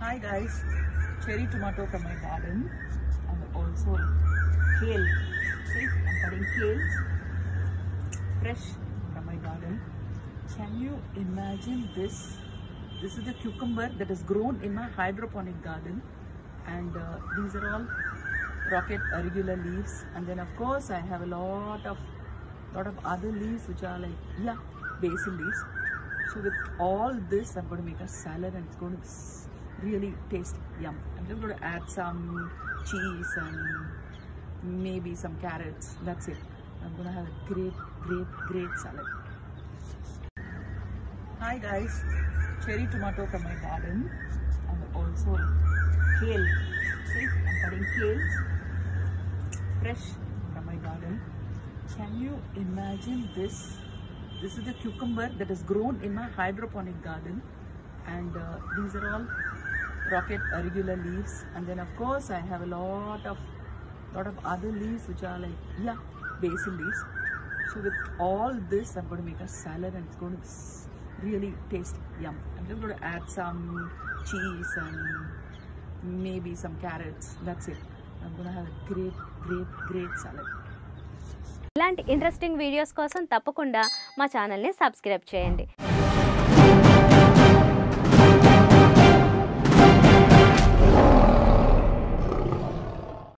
Hi guys, cherry tomato from my garden and also kale. See, I'm cutting kale fresh from my garden. Can you imagine this? This is the cucumber that has grown in my hydroponic garden and uh, these are all rocket arugula leaves and then of course I have a lot of lot of other leaves which are like yeah basil leaves so with all this I'm going to make a salad and it's going to s- really taste yum. I'm just going to add some cheese and maybe some carrots. That's it. I'm going to have a great great great salad. Hi guys. Cherry tomato from my garden and also kale. See I'm cutting kale fresh from my garden. Can you imagine this? This is the cucumber that has grown in my hydroponic garden. And uh, these are all rocket regular leaves and then of course I have a lot of lot of other leaves which are like yeah basil leaves so with all this I'm going to make a salad and it's going to really taste yum I'm just going to add some cheese and maybe some carrots that's it I'm going to have a great great great salad ఇలాంటి interesting videos కోసం తప్పకుండా మా ఛానల్ని subscribe చేయండి